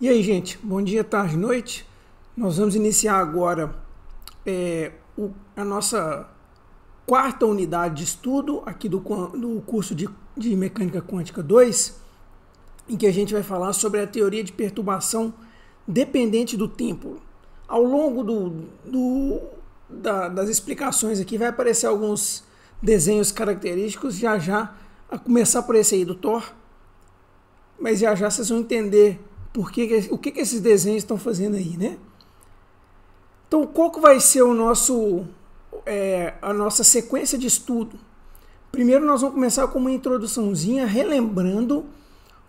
E aí, gente, bom dia, tarde, noite. Nós vamos iniciar agora é, o, a nossa quarta unidade de estudo aqui do, do curso de, de Mecânica Quântica 2, em que a gente vai falar sobre a teoria de perturbação dependente do tempo. Ao longo do, do da, das explicações aqui vai aparecer alguns desenhos característicos, já já, a começar por esse aí do Thor, mas já já vocês vão entender por que, o que, que esses desenhos estão fazendo aí, né? Então, qual que vai ser o nosso, é, a nossa sequência de estudo? Primeiro, nós vamos começar com uma introduçãozinha, relembrando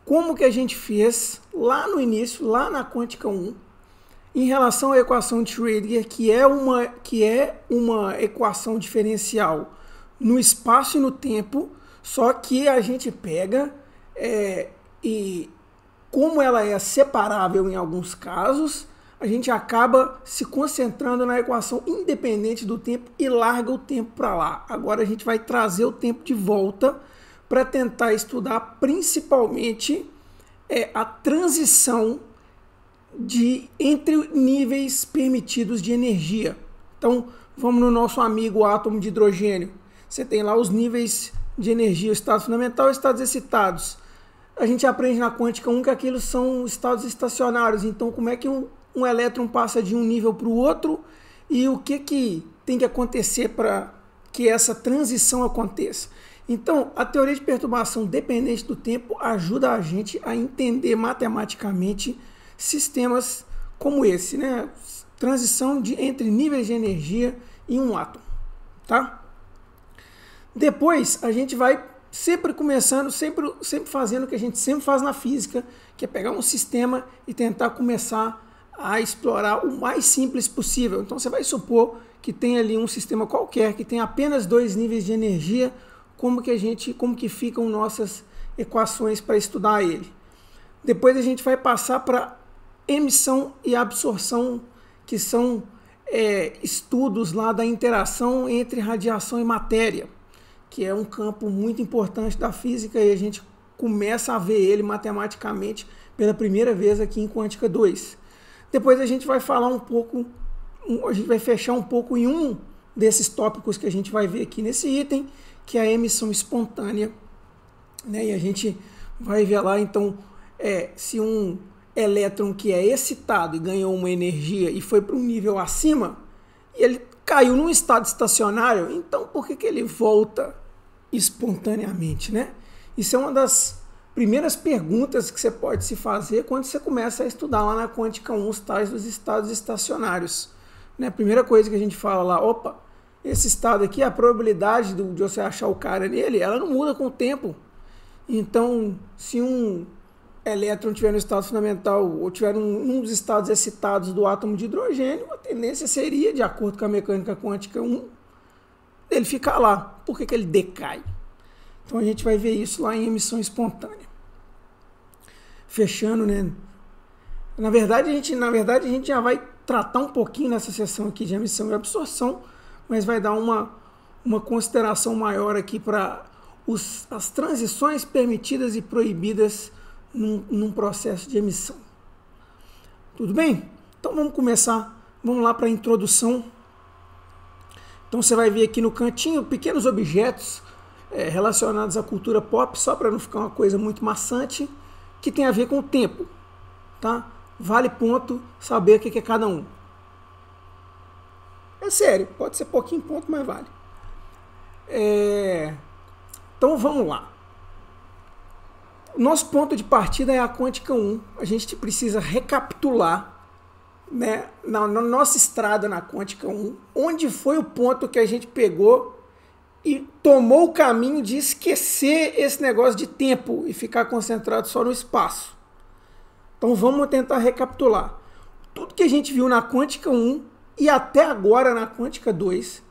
como que a gente fez lá no início, lá na Quântica 1, em relação à equação de Schrödinger, que é uma, que é uma equação diferencial no espaço e no tempo, só que a gente pega é, e como ela é separável em alguns casos, a gente acaba se concentrando na equação independente do tempo e larga o tempo para lá. Agora a gente vai trazer o tempo de volta para tentar estudar principalmente é, a transição de entre níveis permitidos de energia. Então, vamos no nosso amigo átomo de hidrogênio. Você tem lá os níveis de energia, estado fundamental e estados excitados a gente aprende na quântica 1 que aqueles são estados estacionários. Então, como é que um, um elétron passa de um nível para o outro e o que, que tem que acontecer para que essa transição aconteça? Então, a teoria de perturbação dependente do tempo ajuda a gente a entender matematicamente sistemas como esse, né? Transição de, entre níveis de energia em um átomo, tá? Depois, a gente vai sempre começando, sempre, sempre fazendo o que a gente sempre faz na física, que é pegar um sistema e tentar começar a explorar o mais simples possível. Então você vai supor que tem ali um sistema qualquer que tem apenas dois níveis de energia, como que a gente, como que ficam nossas equações para estudar ele. Depois a gente vai passar para emissão e absorção, que são é, estudos lá da interação entre radiação e matéria que é um campo muito importante da física e a gente começa a ver ele matematicamente pela primeira vez aqui em Quântica 2. Depois a gente vai falar um pouco, a gente vai fechar um pouco em um desses tópicos que a gente vai ver aqui nesse item, que é a emissão espontânea. Né? E a gente vai ver lá, então, é, se um elétron que é excitado e ganhou uma energia e foi para um nível acima, e ele caiu num estado estacionário, então por que, que ele volta espontaneamente, né? Isso é uma das primeiras perguntas que você pode se fazer quando você começa a estudar lá na Quântica 1 os tais dos estados estacionários. Né? A primeira coisa que a gente fala lá, opa, esse estado aqui, a probabilidade de você achar o cara nele, ela não muda com o tempo. Então, se um elétron tiver no estado fundamental ou tiver um, um dos estados excitados do átomo de hidrogênio, a tendência seria, de acordo com a mecânica quântica 1, ele ficar lá. Por que, que ele decai? Então a gente vai ver isso lá em emissão espontânea. Fechando, né? Na verdade, a gente, na verdade, a gente já vai tratar um pouquinho nessa sessão aqui de emissão e absorção, mas vai dar uma, uma consideração maior aqui para as transições permitidas e proibidas num, num processo de emissão. Tudo bem? Então vamos começar. Vamos lá para a introdução então você vai ver aqui no cantinho pequenos objetos é, relacionados à cultura pop, só para não ficar uma coisa muito maçante, que tem a ver com o tempo. Tá? Vale ponto saber o que é cada um. É sério, pode ser pouquinho ponto, mas vale. É... Então vamos lá. Nosso ponto de partida é a quântica 1. A gente precisa recapitular né, na, na, nossa estrada na Quântica 1, onde foi o ponto que a gente pegou e tomou o caminho de esquecer esse negócio de tempo e ficar concentrado só no espaço. Então vamos tentar recapitular. Tudo que a gente viu na Quântica 1 e até agora na Quântica 2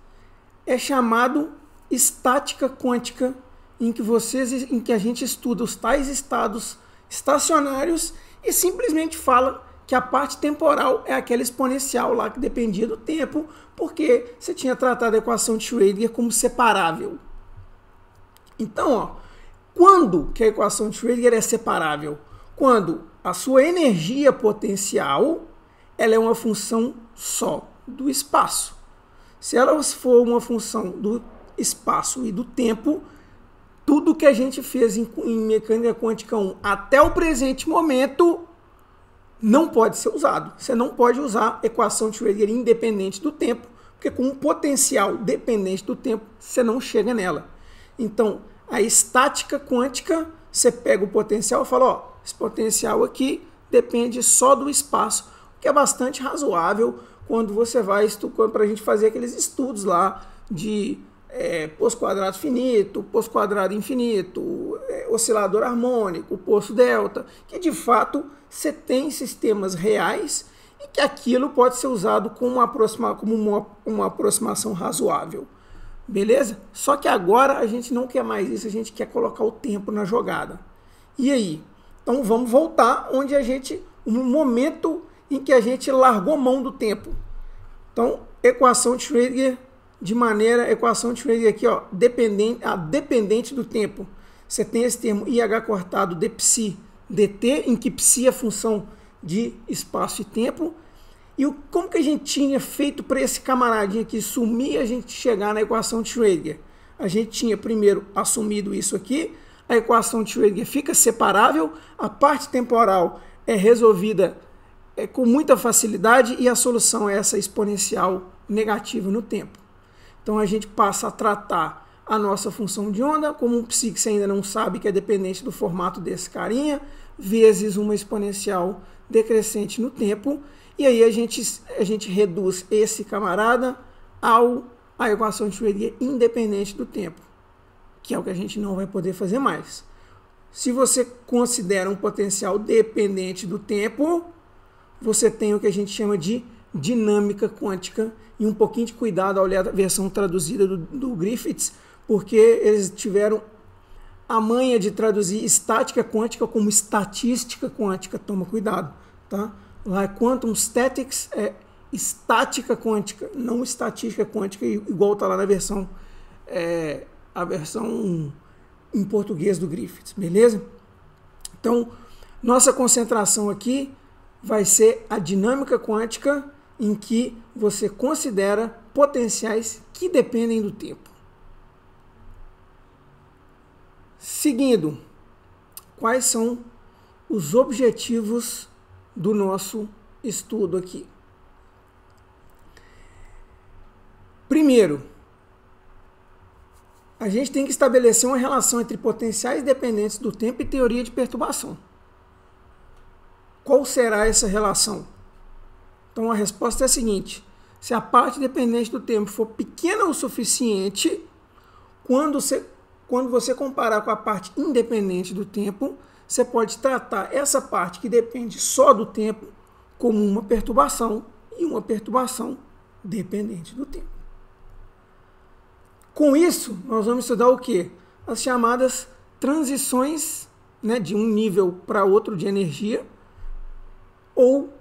é chamado estática quântica, em que vocês em que a gente estuda os tais estados estacionários e simplesmente fala que a parte temporal é aquela exponencial lá que dependia do tempo, porque você tinha tratado a equação de Schrödinger como separável. Então, ó, quando que a equação de Schrödinger é separável? Quando a sua energia potencial ela é uma função só do espaço. Se ela for uma função do espaço e do tempo, tudo que a gente fez em, em mecânica quântica 1 até o presente momento não pode ser usado. Você não pode usar equação de Schrödinger independente do tempo, porque com um potencial dependente do tempo, você não chega nela. Então, a estática quântica, você pega o potencial e fala, ó, esse potencial aqui depende só do espaço, o que é bastante razoável quando você vai para a gente fazer aqueles estudos lá de é, poço quadrado finito, poço quadrado infinito, oscilador harmônico, poço delta, que de fato você tem sistemas reais e que aquilo pode ser usado como uma, aproxima, como uma, uma aproximação razoável. Beleza? Só que agora a gente não quer mais isso, a gente quer colocar o tempo na jogada. E aí? Então vamos voltar onde a gente, no momento em que a gente largou mão do tempo. Então, equação de Schrödinger de maneira, equação de Schrödinger aqui, ó, dependente, a dependente do tempo. Você tem esse termo IH cortado de psi dt, em que psi é função de espaço e tempo. E o, como que a gente tinha feito para esse camaradinho aqui sumir a gente chegar na equação de Schrödinger? A gente tinha primeiro assumido isso aqui, a equação de Schrödinger fica separável, a parte temporal é resolvida é, com muita facilidade e a solução é essa exponencial negativa no tempo. Então a gente passa a tratar a nossa função de onda como um psi ainda não sabe que é dependente do formato desse carinha, vezes uma exponencial decrescente no tempo, e aí a gente, a gente reduz esse camarada ao a equação de Schrödinger independente do tempo, que é o que a gente não vai poder fazer mais. Se você considera um potencial dependente do tempo, você tem o que a gente chama de dinâmica quântica e um pouquinho de cuidado ao ler a versão traduzida do, do Griffiths, porque eles tiveram a manha de traduzir estática quântica como estatística quântica. Toma cuidado, tá? Lá é Quantum Statics, é estática quântica, não estatística quântica, igual está lá na versão, é, a versão em português do Griffiths, beleza? Então, nossa concentração aqui vai ser a dinâmica quântica em que você considera potenciais que dependem do tempo. Seguindo, quais são os objetivos do nosso estudo aqui? Primeiro, a gente tem que estabelecer uma relação entre potenciais dependentes do tempo e teoria de perturbação. Qual será essa relação? Então a resposta é a seguinte: se a parte dependente do tempo for pequena o suficiente, quando você, quando você comparar com a parte independente do tempo, você pode tratar essa parte que depende só do tempo como uma perturbação e uma perturbação dependente do tempo. Com isso, nós vamos estudar o que? As chamadas transições né, de um nível para outro de energia ou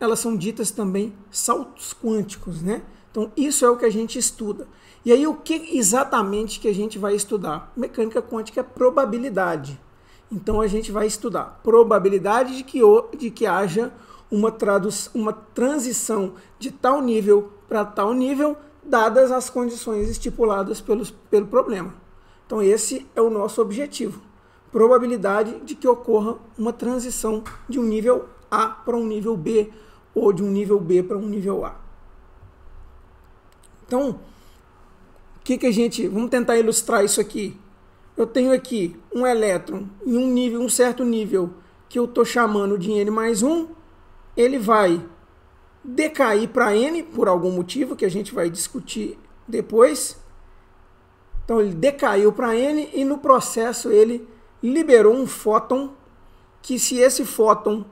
elas são ditas também saltos quânticos, né? Então, isso é o que a gente estuda. E aí, o que exatamente que a gente vai estudar? Mecânica quântica é probabilidade. Então, a gente vai estudar probabilidade de que, de que haja uma, uma transição de tal nível para tal nível, dadas as condições estipuladas pelos, pelo problema. Então, esse é o nosso objetivo. Probabilidade de que ocorra uma transição de um nível A para um nível B, ou de um nível B para um nível A. Então, que, que a gente. Vamos tentar ilustrar isso aqui. Eu tenho aqui um elétron em um nível, um certo nível que eu estou chamando de N mais 1, ele vai decair para N por algum motivo que a gente vai discutir depois. Então ele decaiu para N e no processo ele liberou um fóton que se esse fóton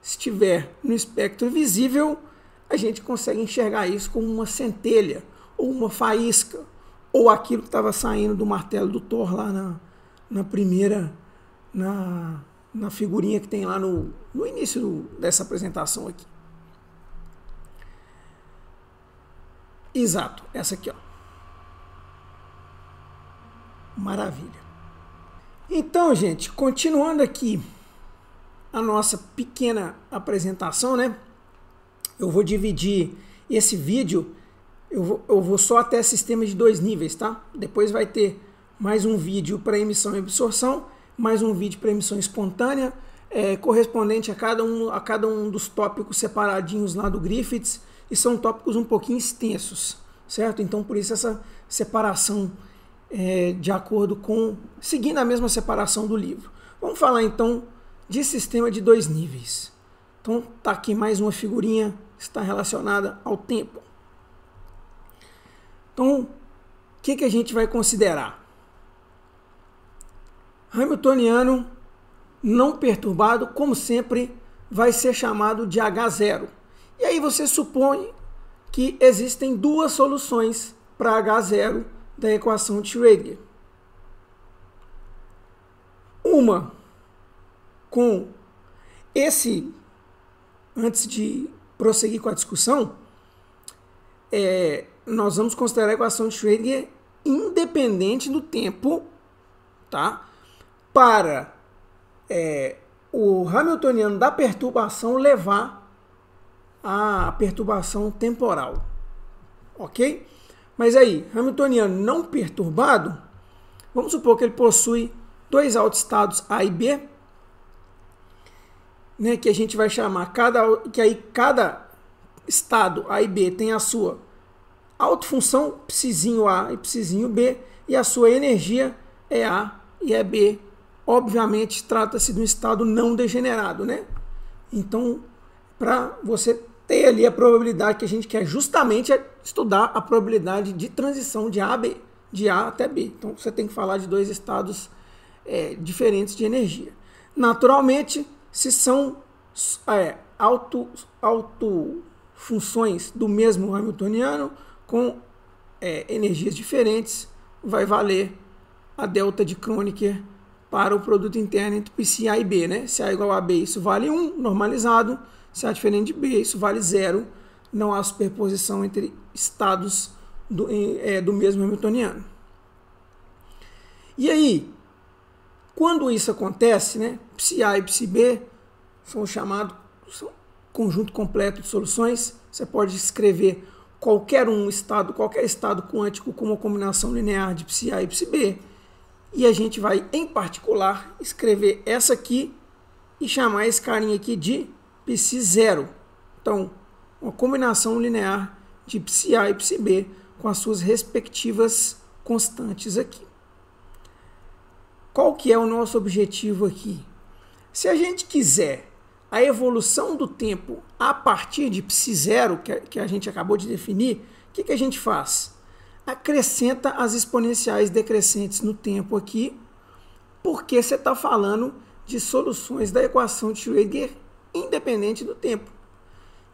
estiver no espectro visível, a gente consegue enxergar isso como uma centelha, ou uma faísca, ou aquilo que estava saindo do martelo do Thor lá na, na primeira, na, na figurinha que tem lá no, no início do, dessa apresentação aqui. Exato, essa aqui, ó. Maravilha. Então, gente, continuando aqui a nossa pequena apresentação, né? Eu vou dividir esse vídeo, eu vou, eu vou só até sistema de dois níveis, tá? Depois vai ter mais um vídeo para emissão e absorção, mais um vídeo para emissão espontânea, é, correspondente a cada, um, a cada um dos tópicos separadinhos lá do Griffiths, e são tópicos um pouquinho extensos, certo? Então, por isso essa separação é, de acordo com, seguindo a mesma separação do livro. Vamos falar então de sistema de dois níveis. Então, tá aqui mais uma figurinha que está relacionada ao tempo. Então, o que, que a gente vai considerar? Hamiltoniano não perturbado, como sempre, vai ser chamado de H0. E aí você supõe que existem duas soluções para H0 da equação de Schrödinger. Uma com esse, antes de prosseguir com a discussão, é, nós vamos considerar a equação de Schrödinger independente do tempo, tá? Para é, o Hamiltoniano da perturbação levar a perturbação temporal, ok? Mas aí, Hamiltoniano não perturbado, vamos supor que ele possui dois autoestados A e B, né, que a gente vai chamar cada que aí cada estado A e B tem a sua autofunção psizinho A e psizinho B e a sua energia é A e é B. Obviamente trata-se de um estado não degenerado, né? Então, para você ter ali a probabilidade que a gente quer justamente é estudar a probabilidade de transição de A a B, de A até B. Então você tem que falar de dois estados é, diferentes de energia. Naturalmente, se são é, auto, auto funções do mesmo Hamiltoniano com é, energias diferentes, vai valer a delta de Kronecker para o produto interno entre se A e B. Né? Se A é igual a B, isso vale 1, normalizado. Se A é diferente de B, isso vale 0. Não há superposição entre estados do, é, do mesmo Hamiltoniano. E aí, quando isso acontece, né, psi A e psi B são chamados conjunto completo de soluções. Você pode escrever qualquer um estado, qualquer estado quântico com uma combinação linear de psi A e psi B. E a gente vai, em particular, escrever essa aqui e chamar esse carinha aqui de psi zero. Então, uma combinação linear de psi A e psi B com as suas respectivas constantes aqui. Qual que é o nosso objetivo aqui? Se a gente quiser a evolução do tempo a partir de psi0, que a gente acabou de definir, o que, que a gente faz? Acrescenta as exponenciais decrescentes no tempo aqui, porque você está falando de soluções da equação de Schrödinger independente do tempo.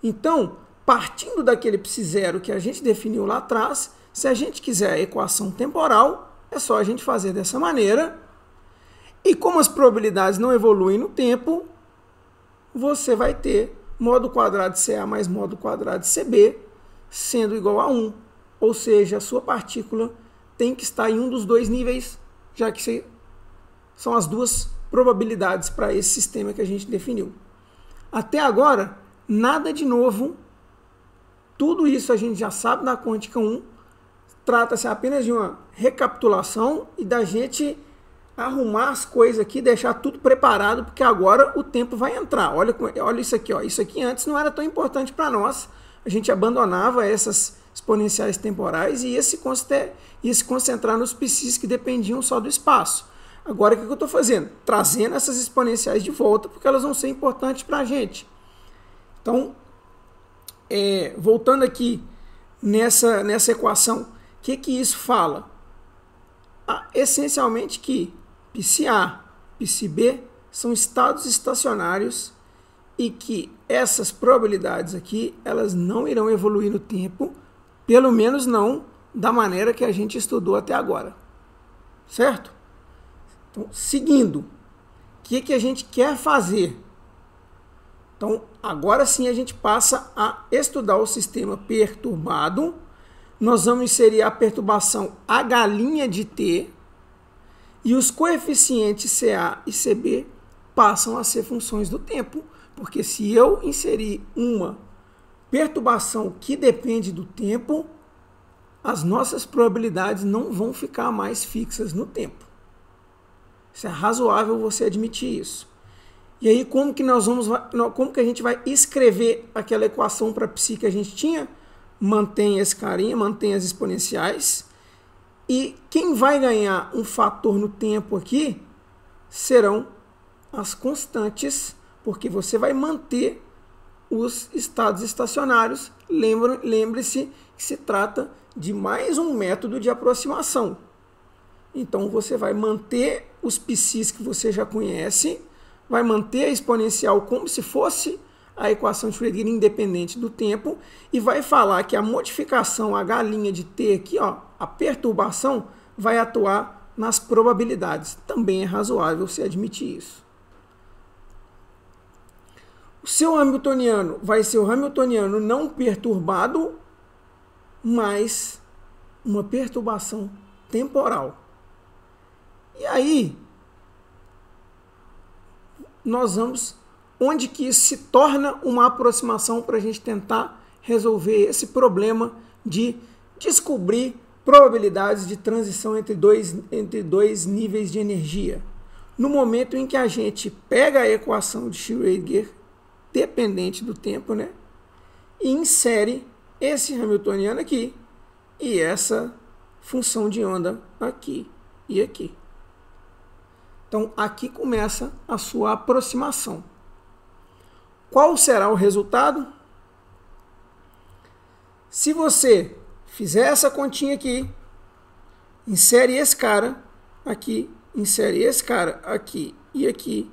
Então, partindo daquele psi0 que a gente definiu lá atrás, se a gente quiser a equação temporal, é só a gente fazer dessa maneira e como as probabilidades não evoluem no tempo, você vai ter modo quadrado de CA mais modo quadrado de CB sendo igual a 1. Ou seja, a sua partícula tem que estar em um dos dois níveis, já que são as duas probabilidades para esse sistema que a gente definiu. Até agora, nada de novo. Tudo isso a gente já sabe da quântica 1. Trata-se apenas de uma recapitulação e da gente arrumar as coisas aqui, deixar tudo preparado, porque agora o tempo vai entrar. Olha, olha isso aqui, ó. Isso aqui antes não era tão importante para nós. A gente abandonava essas exponenciais temporais e ia se, ia se concentrar nos psis que dependiam só do espaço. Agora o que eu estou fazendo? Trazendo essas exponenciais de volta, porque elas vão ser importantes para a gente. Então, é, voltando aqui nessa, nessa equação, o que, que isso fala? Ah, essencialmente que PCA, PCB são estados estacionários e que essas probabilidades aqui, elas não irão evoluir no tempo, pelo menos não da maneira que a gente estudou até agora. Certo? Então, seguindo, o que, que a gente quer fazer? Então, agora sim a gente passa a estudar o sistema perturbado. Nós vamos inserir a perturbação H' de T, e os coeficientes CA e CB passam a ser funções do tempo, porque se eu inserir uma perturbação que depende do tempo, as nossas probabilidades não vão ficar mais fixas no tempo. Isso é razoável você admitir isso. E aí como que nós vamos como que a gente vai escrever aquela equação para psi que a gente tinha? Mantém esse carinha, mantém as exponenciais. E quem vai ganhar um fator no tempo aqui serão as constantes, porque você vai manter os estados estacionários. Lembre-se que se trata de mais um método de aproximação. Então você vai manter os psis que você já conhece, vai manter a exponencial como se fosse a equação de Schrödinger independente do tempo e vai falar que a modificação, a galinha de t aqui, ó, a perturbação, vai atuar nas probabilidades. Também é razoável se admitir isso. O seu Hamiltoniano vai ser o Hamiltoniano não perturbado, mas uma perturbação temporal. E aí, nós vamos onde que isso se torna uma aproximação para a gente tentar resolver esse problema de descobrir probabilidades de transição entre dois, entre dois níveis de energia. No momento em que a gente pega a equação de Schrödinger dependente do tempo, né? E insere esse Hamiltoniano aqui e essa função de onda aqui e aqui. Então, aqui começa a sua aproximação. Qual será o resultado? Se você fizer essa continha aqui, insere esse cara aqui, insere esse cara aqui e aqui,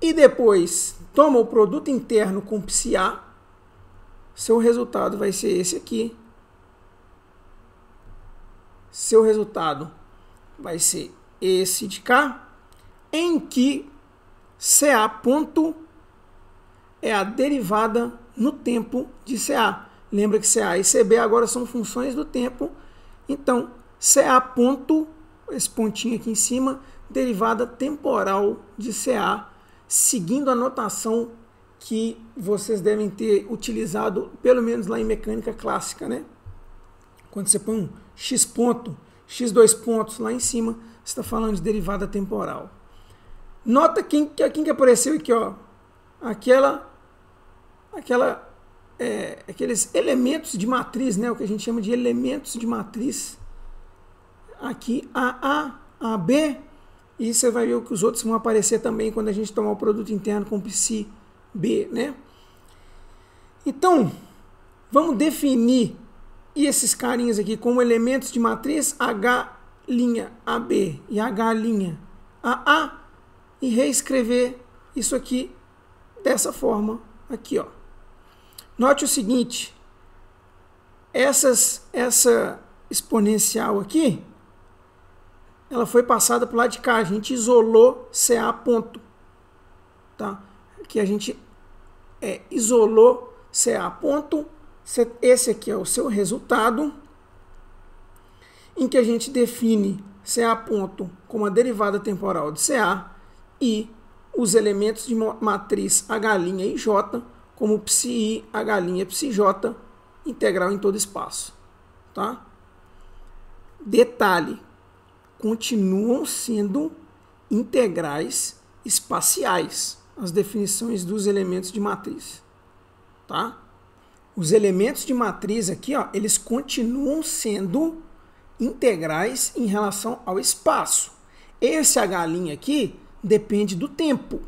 e depois toma o produto interno com psi-A, seu resultado vai ser esse aqui. Seu resultado vai ser esse de cá, em que CA ponto é a derivada no tempo de CA. Lembra que CA e CB agora são funções do tempo. Então, CA ponto, esse pontinho aqui em cima, derivada temporal de CA seguindo a notação que vocês devem ter utilizado, pelo menos lá em mecânica clássica, né? Quando você põe um x ponto, x dois pontos lá em cima, você está falando de derivada temporal. Nota quem, quem que apareceu aqui, ó. Aquela, aquela, é, aqueles elementos de matriz, né? O que a gente chama de elementos de matriz. Aqui, AA, AB, e você vai ver que os outros vão aparecer também quando a gente tomar o produto interno com psi B, né? Então, vamos definir esses carinhas aqui como elementos de matriz H' AB e H' AA e reescrever isso aqui dessa forma aqui, ó. Note o seguinte, essas, essa exponencial aqui, ela foi passada para o lado de cá. A gente isolou CA ponto. Tá? Aqui a gente é, isolou CA ponto. Esse aqui é o seu resultado, em que a gente define CA ponto como a derivada temporal de CA e os elementos de matriz H' e J como psi H' psi J integral em todo espaço. Tá? Detalhe, continuam sendo integrais espaciais as definições dos elementos de matriz, tá? Os elementos de matriz aqui, ó, eles continuam sendo integrais em relação ao espaço. Esse H' aqui depende do tempo.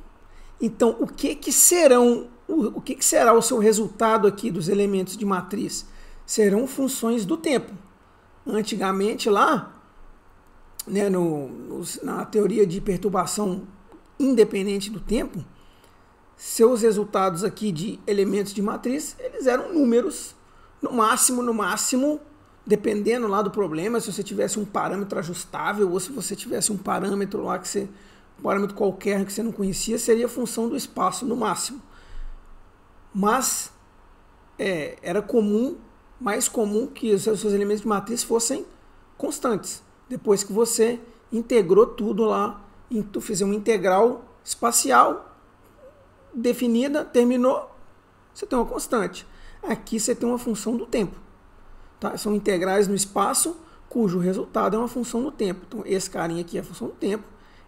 Então, o que que serão o, o que, que será o seu resultado aqui dos elementos de matriz? Serão funções do tempo. Antigamente lá, né, no, na teoria de perturbação independente do tempo, seus resultados aqui de elementos de matriz, eles eram números, no máximo, no máximo, dependendo lá do problema, se você tivesse um parâmetro ajustável ou se você tivesse um parâmetro lá que você, um parâmetro qualquer que você não conhecia, seria função do espaço no máximo. Mas é, era comum, mais comum que os seus elementos de matriz fossem constantes depois que você integrou tudo lá, tu fizer uma integral espacial definida, terminou, você tem uma constante. Aqui você tem uma função do tempo. Tá? São integrais no espaço, cujo resultado é uma função do tempo. Então, esse carinha aqui é a função do tempo,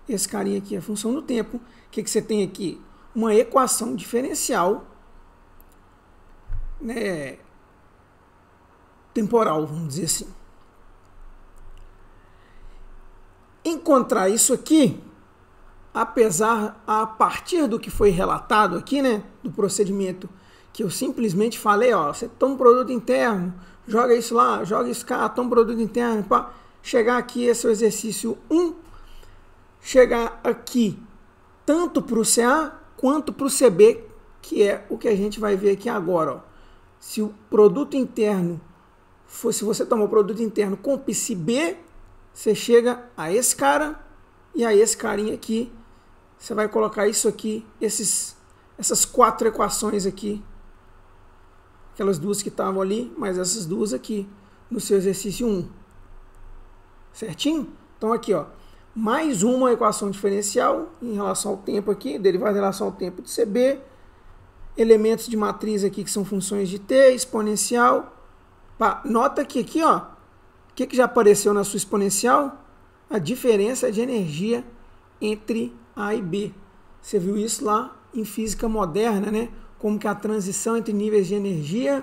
esse carinha aqui é a função do tempo. O que, que você tem aqui? Uma equação diferencial né, temporal, vamos dizer assim. Encontrar isso aqui, apesar, a partir do que foi relatado aqui, né, do procedimento que eu simplesmente falei, ó, você toma um produto interno, joga isso lá, joga isso cá, toma um produto interno, para chegar aqui, esse é o exercício 1, chegar aqui tanto para o CA quanto para o CB, que é o que a gente vai ver aqui agora. Ó. Se o produto interno for, se você tomar o produto interno com PCB, você chega a esse cara e a esse carinha aqui. Você vai colocar isso aqui, esses, essas quatro equações aqui aquelas duas que estavam ali, mais essas duas aqui no seu exercício 1. Certinho? Então aqui, ó, mais uma equação diferencial em relação ao tempo aqui, derivada em relação ao tempo de CB, elementos de matriz aqui que são funções de T, exponencial. Pá, nota que aqui, ó, o que, que já apareceu na sua exponencial? A diferença de energia entre A e B. Você viu isso lá em física moderna, né? como que a transição entre níveis de energia,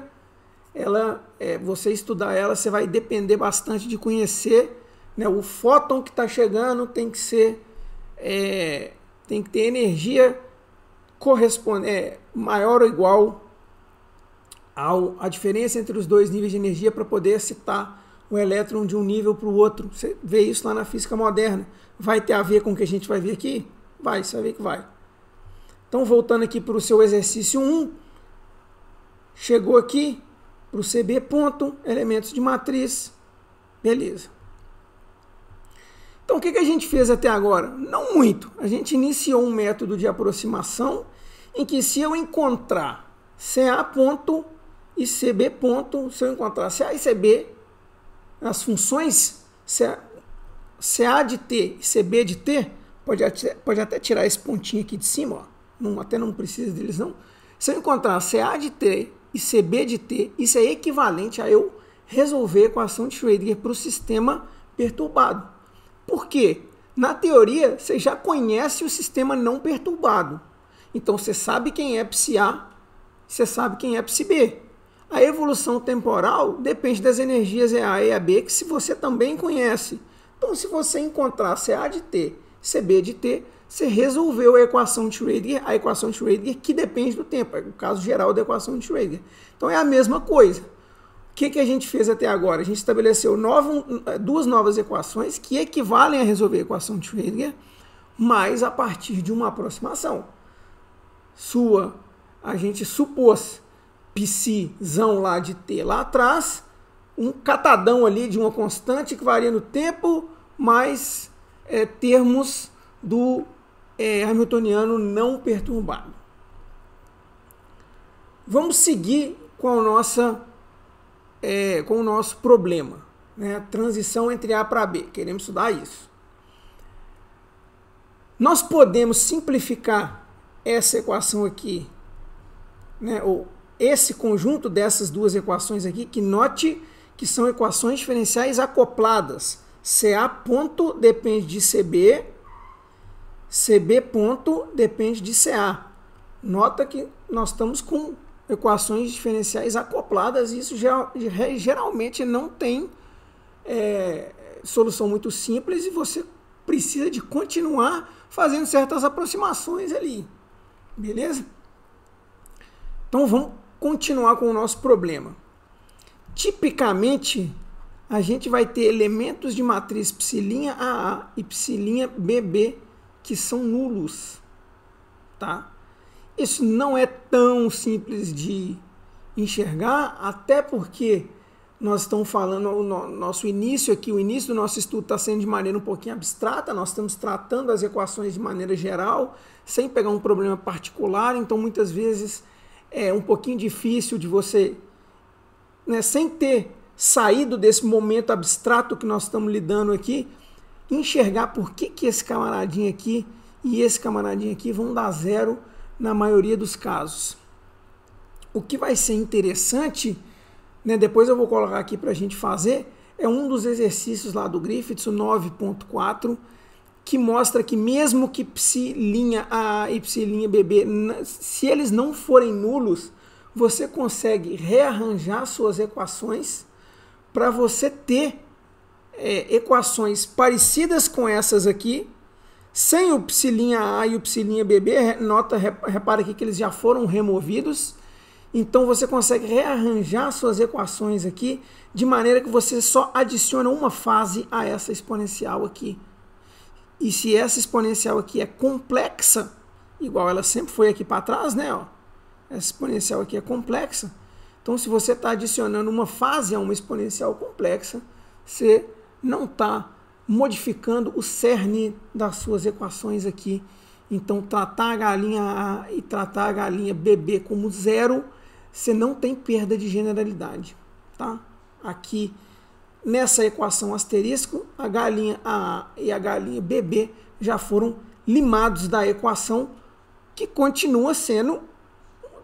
ela, é, você estudar ela, você vai depender bastante de conhecer, né, o fóton que está chegando tem que ser, é, tem que ter energia corresponde, é, maior ou igual ao, a diferença entre os dois níveis de energia para poder citar o elétron de um nível para o outro. Você vê isso lá na física moderna. Vai ter a ver com o que a gente vai ver aqui? Vai, você vai ver que vai. Então, voltando aqui para o seu exercício 1, chegou aqui para o CB ponto, elementos de matriz, beleza. Então, o que, que a gente fez até agora? Não muito. A gente iniciou um método de aproximação em que se eu encontrar CA ponto e CB ponto, se eu encontrar CA e CB, as funções CA, de T e CB de T, pode até, pode até tirar esse pontinho aqui de cima, ó não, até não precisa deles não. Se eu encontrar CA de T e CB de T, isso é equivalente a eu resolver a equação de Schrödinger para o sistema perturbado. Por quê? Na teoria, você já conhece o sistema não perturbado. Então, você sabe quem é psi-A, você sabe quem é psi-B. A evolução temporal depende das energias EA e EB, que se você também conhece. Então, se você encontrar CA de T, CB de T, você resolveu a equação de Schrödinger, a equação de Schrödinger que depende do tempo, é o caso geral da equação de Schrödinger. Então é a mesma coisa. Que, que a gente fez até agora? A gente estabeleceu novo, duas novas equações que equivalem a resolver a equação de Schrödinger, mas a partir de uma aproximação. Sua, a gente supôs psizão lá de t lá atrás, um catadão ali de uma constante que varia no tempo, mais é, termos do é, hamiltoniano não perturbado. Vamos seguir com a nossa é, com o nosso problema, né? transição entre A para B. Queremos estudar isso. Nós podemos simplificar essa equação aqui, né? ou esse conjunto dessas duas equações aqui, que note que são equações diferenciais acopladas. CA ponto depende de CB CB ponto depende de CA. Nota que nós estamos com equações diferenciais acopladas e isso geralmente não tem é, solução muito simples e você precisa de continuar fazendo certas aproximações ali. Beleza? Então vamos continuar com o nosso problema. Tipicamente, a gente vai ter elementos de matriz psilinha AA e psilinha BB que são nulos, tá? Isso não é tão simples de enxergar, até porque nós estamos falando, o nosso início aqui, o início do nosso estudo está sendo de maneira um pouquinho abstrata, nós estamos tratando as equações de maneira geral, sem pegar um problema particular, então muitas vezes é um pouquinho difícil de você, né, sem ter saído desse momento abstrato que nós estamos lidando aqui, enxergar por que, que esse camaradinho aqui e esse camaradinho aqui vão dar zero na maioria dos casos. O que vai ser interessante, né, depois eu vou colocar aqui para a gente fazer, é um dos exercícios lá do Griffiths, o 9.4, que mostra que mesmo que psi' A e psi' BB, se eles não forem nulos, você consegue rearranjar suas equações para você ter é, equações parecidas com essas aqui, sem o psi' A e o psi' BB, nota, repara aqui que eles já foram removidos, então você consegue rearranjar suas equações aqui de maneira que você só adiciona uma fase a essa exponencial aqui. E se essa exponencial aqui é complexa, igual ela sempre foi aqui para trás, né? Ó, essa exponencial aqui é complexa. Então, se você está adicionando uma fase a uma exponencial complexa, você não está modificando o cerne das suas equações aqui. Então, tratar a galinha A e tratar a galinha BB como zero, você não tem perda de generalidade. Tá? Aqui, nessa equação asterisco, a galinha A e a galinha BB já foram limados da equação, que continua sendo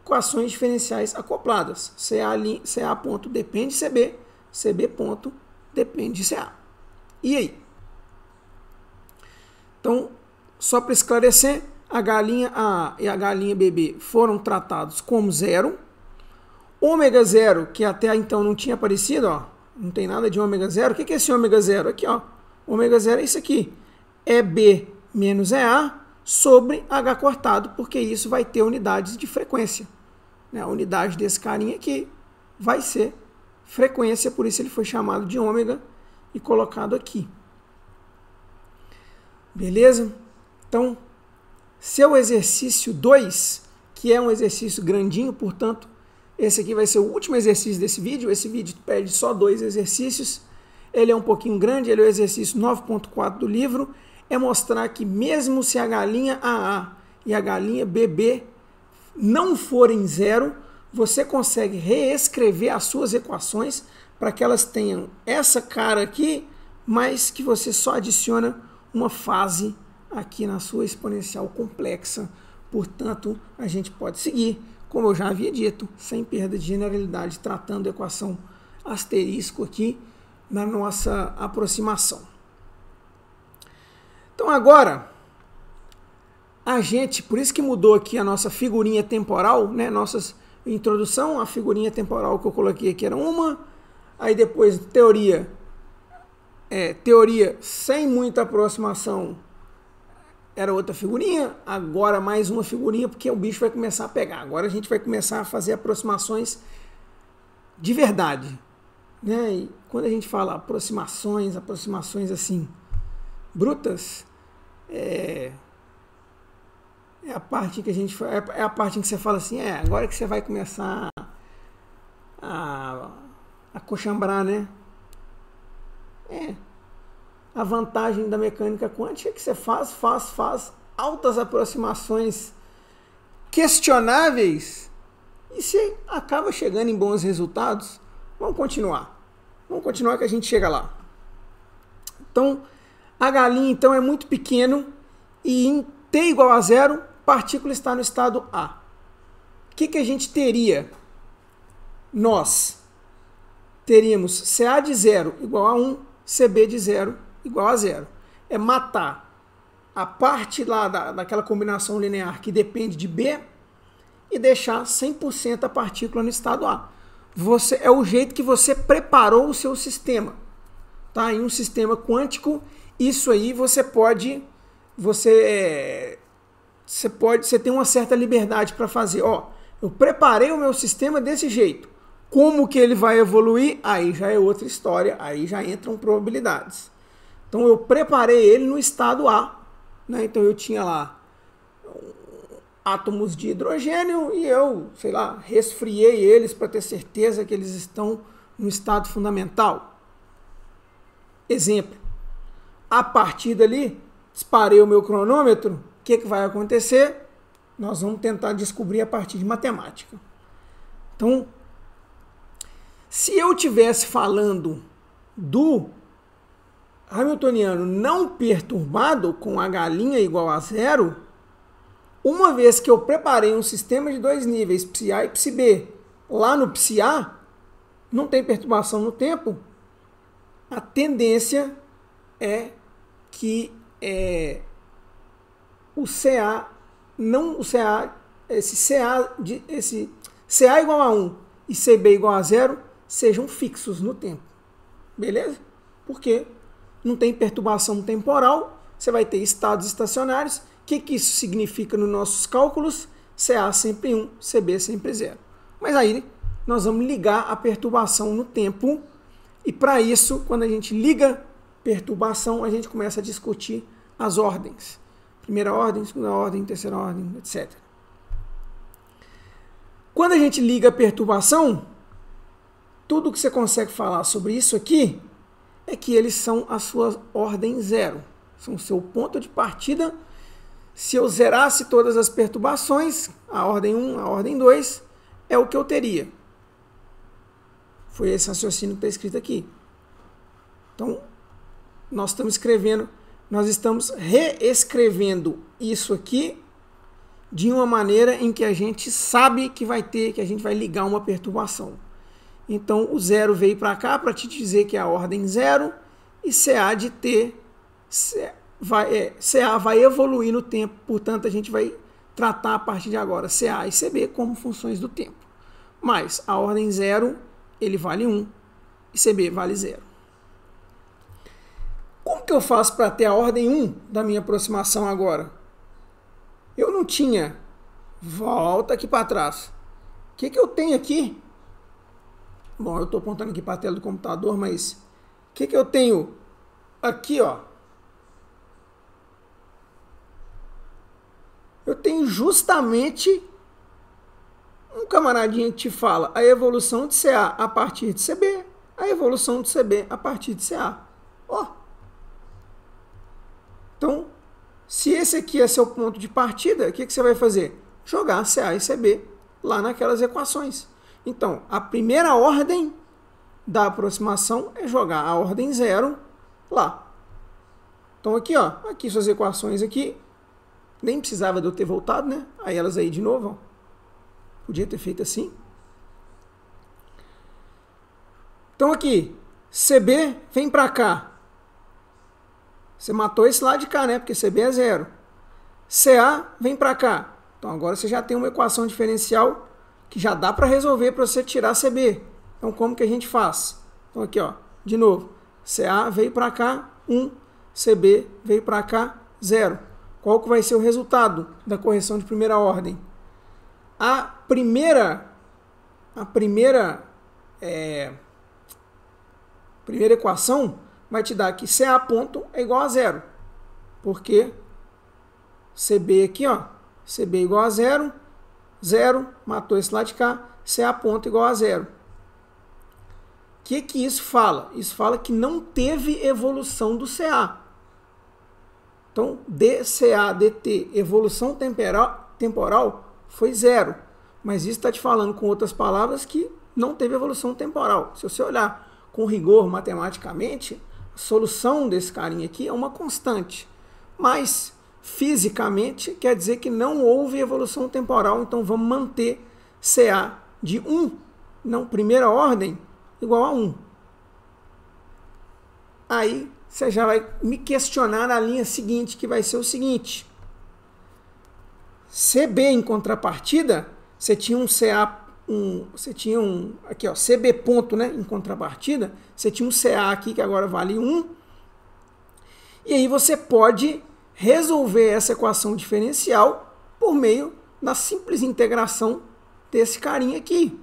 equações diferenciais acopladas. CA, CA ponto depende de CB, CB ponto depende de CA. E aí? Então, só para esclarecer, a galinha A e a galinha BB foram tratados como zero. Ômega zero, que até então não tinha aparecido, ó, não tem nada de ômega zero. O que é esse ômega zero? Aqui, ó. Ômega zero é isso aqui. É B menos EA sobre H cortado, porque isso vai ter unidades de frequência. Né? A unidade desse carinha aqui vai ser frequência, por isso ele foi chamado de ômega e colocado aqui. Beleza? Então, seu exercício 2, que é um exercício grandinho, portanto, esse aqui vai ser o último exercício desse vídeo. Esse vídeo pede só dois exercícios. Ele é um pouquinho grande, ele é o exercício 9.4 do livro. É mostrar que mesmo se a galinha AA e a galinha BB não forem zero, você consegue reescrever as suas equações para que elas tenham essa cara aqui, mas que você só adiciona uma fase aqui na sua exponencial complexa. Portanto, a gente pode seguir, como eu já havia dito, sem perda de generalidade, tratando a equação asterisco aqui na nossa aproximação. Então agora a gente, por isso que mudou aqui a nossa figurinha temporal, né? Nossas introdução, a figurinha temporal que eu coloquei aqui era uma, aí depois teoria, é, teoria sem muita aproximação era outra figurinha, agora mais uma figurinha porque o bicho vai começar a pegar. Agora a gente vai começar a fazer aproximações de verdade, né? E quando a gente fala aproximações, aproximações assim brutas, é, é a parte que a gente é, é a parte em que você fala assim, é, agora que você vai começar a, a né? É. A vantagem da mecânica quântica é que você faz, faz, faz altas aproximações questionáveis e você acaba chegando em bons resultados. Vamos continuar. Vamos continuar que a gente chega lá. Então, a galinha então é muito pequeno e em t igual a zero, partícula está no estado A. O que, que a gente teria? Nós teríamos CA de zero igual a 1, CB de zero igual a zero. É matar a parte lá da, daquela combinação linear que depende de B e deixar 100% a partícula no estado A. Você, é o jeito que você preparou o seu sistema. Tá? Em um sistema quântico, isso aí você pode você você pode, você tem uma certa liberdade para fazer. Ó, eu preparei o meu sistema desse jeito. Como que ele vai evoluir? Aí já é outra história, aí já entram probabilidades. Então eu preparei ele no estado A, né? Então eu tinha lá átomos de hidrogênio e eu, sei lá, resfriei eles para ter certeza que eles estão no estado fundamental. Exemplo. A partir dali, disparei o meu cronômetro, que, que vai acontecer? Nós vamos tentar descobrir a partir de matemática. Então, se eu tivesse falando do hamiltoniano não perturbado com a galinha igual a zero, uma vez que eu preparei um sistema de dois níveis, psi-A e psi-B, lá no psi-A, não tem perturbação no tempo, a tendência é que é, o CA não o CA esse CA de esse CA igual a 1 e CB igual a 0 sejam fixos no tempo. Beleza? Porque não tem perturbação temporal, você vai ter estados estacionários. O que, que isso significa nos nossos cálculos? CA sempre 1, CB sempre 0. Mas aí nós vamos ligar a perturbação no tempo e para isso, quando a gente liga perturbação, a gente começa a discutir as ordens. Primeira ordem, segunda ordem, terceira ordem, etc. Quando a gente liga a perturbação, tudo que você consegue falar sobre isso aqui é que eles são a sua ordem zero. São o seu ponto de partida. Se eu zerasse todas as perturbações, a ordem 1, a ordem 2, é o que eu teria. Foi esse raciocínio que está escrito aqui. Então, nós estamos escrevendo, nós estamos reescrevendo isso aqui de uma maneira em que a gente sabe que vai ter, que a gente vai ligar uma perturbação. Então, o zero veio para cá para te dizer que é a ordem zero e CA de T vai, é, CA vai evoluir no tempo, portanto, a gente vai tratar a partir de agora CA e CB como funções do tempo. Mas a ordem zero ele vale 1 e CB vale 0. Como que eu faço para ter a ordem 1 da minha aproximação agora? Eu não tinha. Volta aqui para trás. O que, que eu tenho aqui? Bom, eu estou apontando aqui para a tela do computador, mas o que, que eu tenho aqui, ó? Eu tenho justamente um camaradinha que te fala a evolução de CA a partir de CB, a evolução de CB a partir de CA. Ó. Então, se esse aqui é seu ponto de partida, o que, que você vai fazer? Jogar CA e CB lá naquelas equações. Então, a primeira ordem da aproximação é jogar a ordem zero lá. Então aqui, ó, aqui suas equações aqui, nem precisava de eu ter voltado, né? Aí elas aí de novo, ó. Podia ter feito assim. Então aqui, CB vem para cá. Você matou esse lado de cá, né? Porque CB é zero. CA vem para cá. Então agora você já tem uma equação diferencial que já dá para resolver para você tirar CB. Então como que a gente faz? Então aqui, ó, de novo. CA veio para cá, 1. CB veio para cá, 0. Qual que vai ser o resultado da correção de primeira ordem? a primeira a primeira é, primeira equação vai te dar que CA ponto é igual a zero. Porque CB aqui, ó, CB igual a zero, zero, matou esse lado de cá, CA ponto igual a zero. O que que isso fala? Isso fala que não teve evolução do CA. Então, DCA, DT, evolução temporal, temporal foi zero. Mas isso está te falando com outras palavras que não teve evolução temporal. Se você olhar com rigor matematicamente, a solução desse carinha aqui é uma constante. Mas fisicamente quer dizer que não houve evolução temporal, então vamos manter CA de 1, não primeira ordem, igual a 1. Aí você já vai me questionar na linha seguinte, que vai ser o seguinte: CB em contrapartida, você tinha um CA, um, você tinha um, aqui ó, CB ponto, né, em contrapartida, você tinha um CA aqui que agora vale 1, e aí você pode resolver essa equação diferencial por meio da simples integração desse carinha aqui.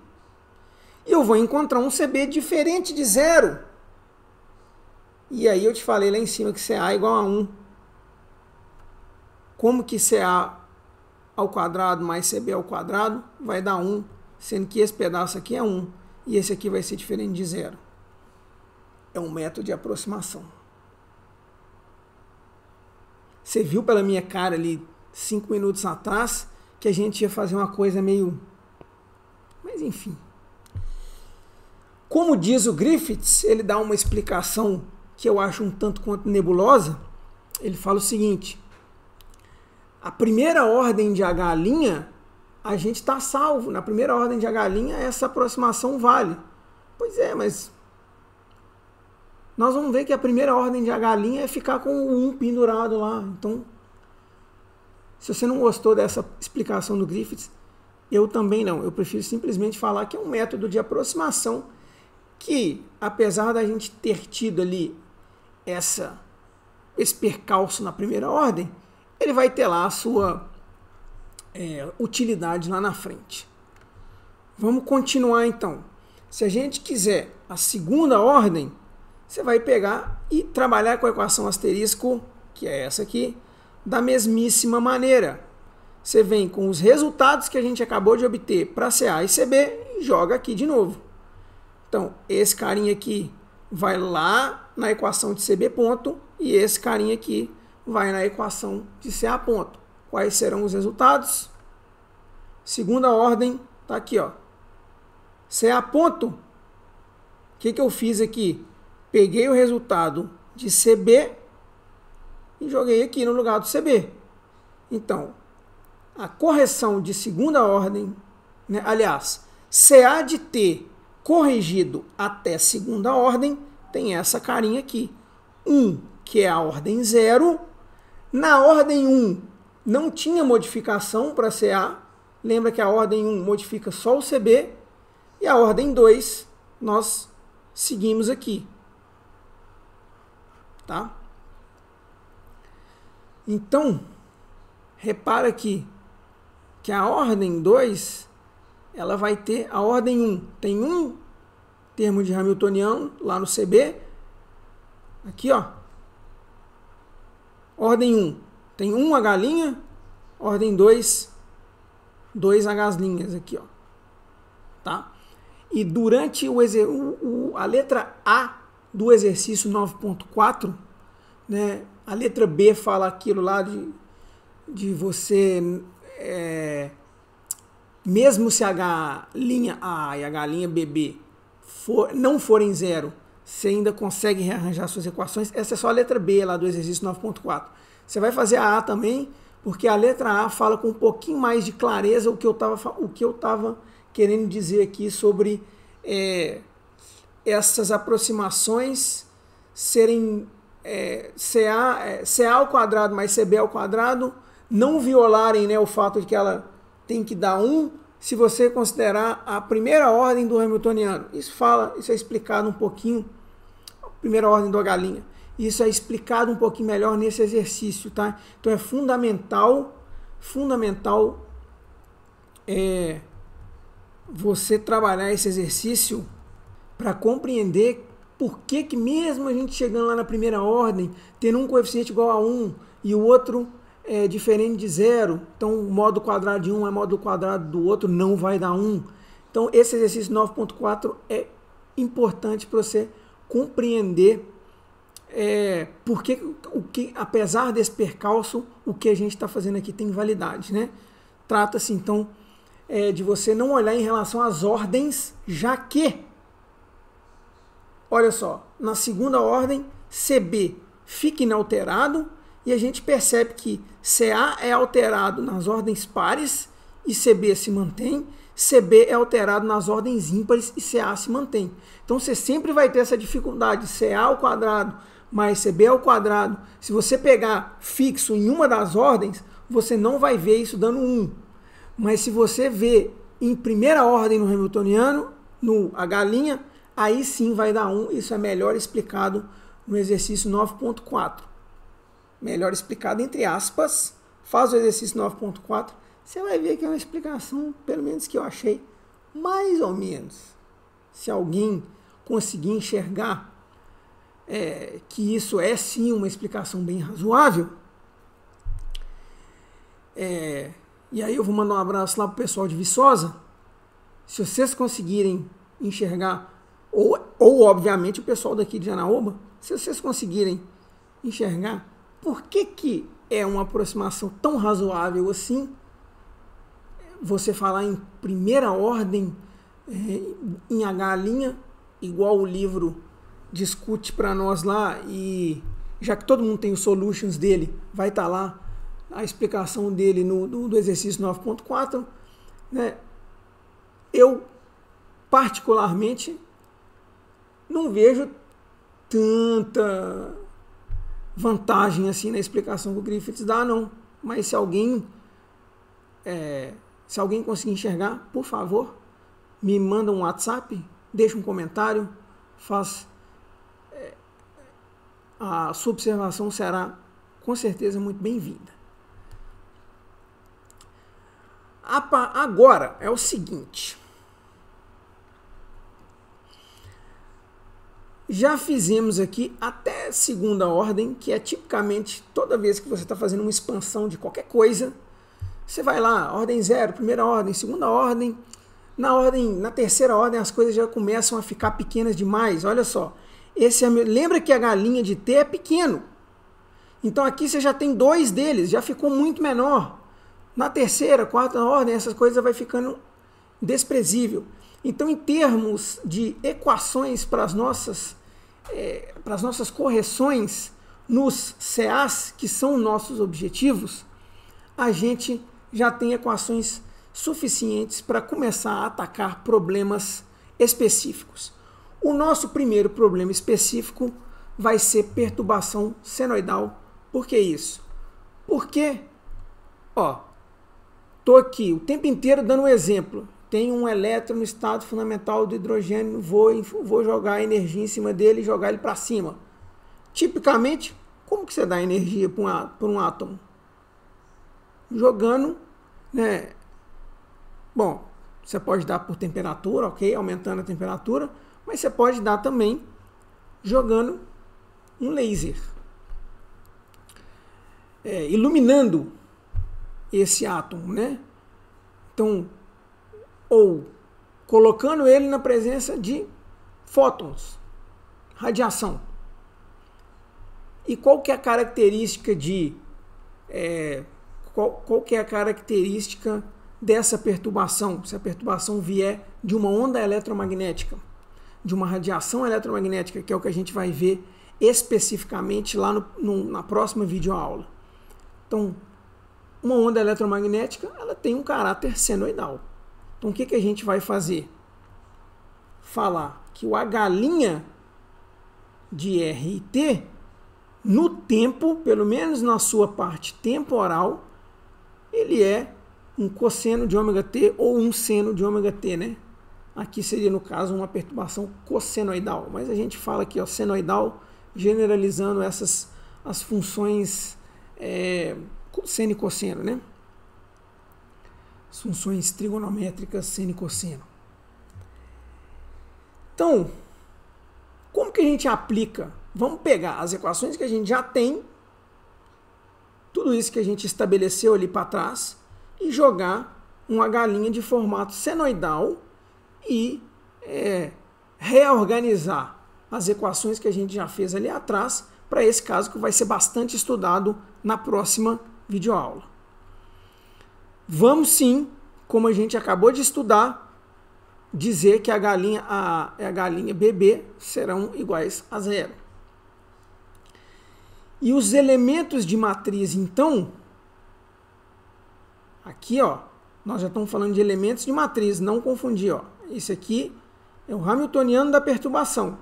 E eu vou encontrar um CB diferente de zero. E aí eu te falei lá em cima que CA é igual a 1. Como que CA ao quadrado mais CB ao quadrado vai dar 1, sendo que esse pedaço aqui é 1 e esse aqui vai ser diferente de zero. É um método de aproximação. Você viu pela minha cara ali, cinco minutos atrás, que a gente ia fazer uma coisa meio... Mas enfim. Como diz o Griffiths, ele dá uma explicação que eu acho um tanto quanto nebulosa, ele fala o seguinte: a primeira ordem de H', a gente está salvo. Na primeira ordem de H', essa aproximação vale. Pois é, mas nós vamos ver que a primeira ordem de H' é ficar com o 1 pendurado lá. Então, se você não gostou dessa explicação do Griffiths, eu também não. Eu prefiro simplesmente falar que é um método de aproximação que, apesar da gente ter tido ali essa, esse percalço na primeira ordem, ele vai ter lá a sua é, utilidade lá na frente. Vamos continuar então. Se a gente quiser a segunda ordem, você vai pegar e trabalhar com a equação asterisco, que é essa aqui, da mesmíssima maneira. Você vem com os resultados que a gente acabou de obter para CA e CB e joga aqui de novo. Então, esse carinha aqui vai lá na equação de CB ponto e esse carinha aqui vai na equação de CA ponto. Quais serão os resultados? Segunda ordem, tá aqui, ó. CA ponto. O que, que eu fiz aqui? Peguei o resultado de CB e joguei aqui no lugar do CB. Então, a correção de segunda ordem, né? aliás, CA de T corrigido até segunda ordem, tem essa carinha aqui. 1, que é a ordem 0. Na ordem 1, não tinha modificação para CA. Lembra que a ordem 1 modifica só o CB. E a ordem 2, nós seguimos aqui. Tá? Então, repara aqui que a ordem 2 ela vai ter a ordem 1. Tem um termo de Hamiltoniano lá no CB. Aqui, ó. Ordem 1. Tem 1 H'. Ordem 2, 2 H'linhas aqui, ó. Tá? E durante o, o, a letra A do exercício 9.4, né, a letra B fala aquilo lá de, de você é, mesmo se H' A e H' BB for, não forem zero, você ainda consegue rearranjar suas equações. Essa é só a letra B lá do exercício 9.4. Você vai fazer a A também, porque a letra A fala com um pouquinho mais de clareza o que eu estava querendo dizer aqui sobre é, essas aproximações serem é, CA, é, CA ao quadrado mais CB ao quadrado, não violarem né, o fato de que ela tem que dar 1 se você considerar a primeira ordem do Hamiltoniano. Isso fala, isso é explicado um pouquinho, a primeira ordem do H'. Isso é explicado um pouquinho melhor nesse exercício, tá? Então é fundamental, fundamental é, você trabalhar esse exercício para compreender por que, que mesmo a gente chegando lá na primeira ordem, tendo um coeficiente igual a 1 e o outro é diferente de zero, então o modo quadrado de um é modo quadrado do outro, não vai dar 1. Então esse exercício 9.4 é importante para você compreender é, porque o que, apesar desse percalço, o que a gente está fazendo aqui tem validade, né? Trata-se então é, de você não olhar em relação às ordens, já que, olha só, na segunda ordem, CB fica inalterado e a gente percebe que CA é alterado nas ordens pares e CB se mantém, CB é alterado nas ordens ímpares e CA se mantém. Então você sempre vai ter essa dificuldade, CA ao quadrado mais CB ao quadrado. Se você pegar fixo em uma das ordens, você não vai ver isso dando 1. Mas se você vê em primeira ordem no Hamiltoniano, no H', aí sim vai dar 1. Isso é melhor explicado no exercício 9.4 melhor explicado entre aspas, faz o exercício 9.4, você vai ver que é uma explicação, pelo menos que eu achei, mais ou menos. Se alguém conseguir enxergar é, que isso é sim uma explicação bem razoável, é, e aí eu vou mandar um abraço lá pro pessoal de Viçosa. Se vocês conseguirem enxergar, ou, ou obviamente o pessoal daqui de Janaúba, se vocês conseguirem enxergar por que, que é uma aproximação tão razoável assim você falar em primeira ordem é, em H', igual o livro discute para nós lá e já que todo mundo tem os solutions dele, vai estar tá lá a explicação dele no, do, do exercício 9.4, né? Eu particularmente não vejo tanta vantagem assim na explicação que o Griffiths dá, não. Mas se alguém é, se alguém conseguir enxergar, por favor, me manda um WhatsApp, deixa um comentário, faz é, a sua observação será com certeza muito bem-vinda. Agora é o seguinte. Já fizemos aqui até segunda ordem, que é tipicamente toda vez que você está fazendo uma expansão de qualquer coisa, você vai lá, ordem zero, primeira ordem, segunda ordem. Na ordem, na terceira ordem, as coisas já começam a ficar pequenas demais. Olha só, esse é meu, lembra que a galinha de T é pequeno. Então aqui você já tem dois deles, já ficou muito menor. Na terceira, quarta ordem, essas coisas vai ficando desprezível. Então, em termos de equações para as nossas, é, para as nossas correções nos CAs, que são nossos objetivos, a gente já tem equações suficientes para começar a atacar problemas específicos. O nosso primeiro problema específico vai ser perturbação senoidal. Por que isso? Porque, ó, tô aqui o tempo inteiro dando um exemplo tem um elétron no estado fundamental do hidrogênio, vou, vou jogar energia em cima dele e jogar ele para cima. Tipicamente, como que você dá energia para um, átomo? Jogando, né? Bom, você pode dar por temperatura, ok? Aumentando a temperatura, mas você pode dar também jogando um laser. É, iluminando esse átomo, né? Então, ou colocando ele na presença de fótons, radiação. E qual que é a característica de é, qual, qual que é a característica dessa perturbação? Se a perturbação vier de uma onda eletromagnética, de uma radiação eletromagnética, que é o que a gente vai ver especificamente lá no, no, na próxima videoaula. Então, uma onda eletromagnética ela tem um caráter senoidal. Então o que, que a gente vai fazer? Falar que o a galinha de RT, no tempo, pelo menos na sua parte temporal, ele é um cosseno de ômega t ou um seno de ômega t, né? Aqui seria, no caso, uma perturbação cossenoidal. Mas a gente fala aqui, ó, senoidal, generalizando essas as funções é, seno e cosseno, né? As funções trigonométricas seno e cosseno. Então, como que a gente aplica? Vamos pegar as equações que a gente já tem, tudo isso que a gente estabeleceu ali para trás, e jogar uma galinha de formato senoidal e é, reorganizar as equações que a gente já fez ali atrás para esse caso que vai ser bastante estudado na próxima videoaula. Vamos sim, como a gente acabou de estudar, dizer que a galinha A e a galinha bebê serão iguais a zero. E os elementos de matriz, então, aqui, ó, nós já estamos falando de elementos de matriz, não confundir, ó. Esse aqui é o Hamiltoniano da perturbação.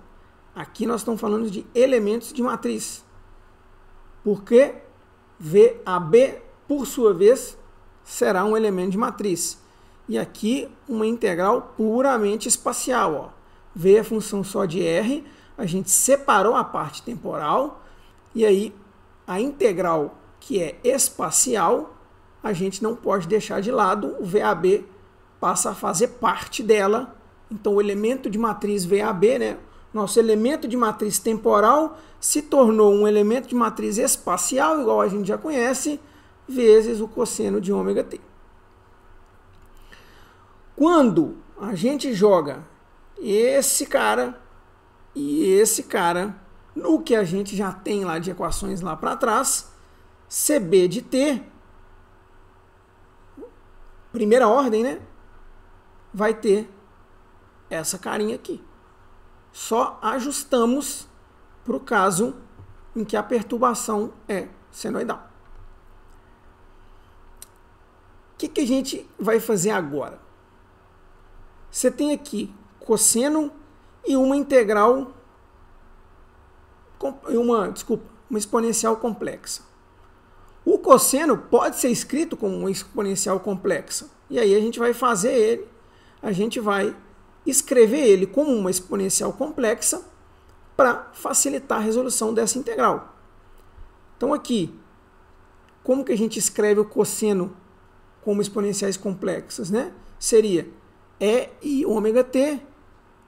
Aqui nós estamos falando de elementos de matriz. Porque VAB, por sua vez, será um elemento de matriz. E aqui uma integral puramente espacial. Ó. V a função só de R, a gente separou a parte temporal, e aí a integral que é espacial, a gente não pode deixar de lado, o VAB passa a fazer parte dela. Então o elemento de matriz VAB, né, nosso elemento de matriz temporal, se tornou um elemento de matriz espacial, igual a gente já conhece, vezes o cosseno de ômega t. Quando a gente joga esse cara e esse cara no que a gente já tem lá de equações lá para trás, CB de T, primeira ordem, né? Vai ter essa carinha aqui. só ajustamos para o caso em que a perturbação é senoidal. O que, que a gente vai fazer agora? Você tem aqui cosseno e uma integral, uma, desculpa, uma exponencial complexa. O cosseno pode ser escrito como uma exponencial complexa. E aí a gente vai fazer ele, a gente vai escrever ele como uma exponencial complexa para facilitar a resolução dessa integral. Então aqui, como que a gente escreve o cosseno como exponenciais complexas, né? Seria E i ômega t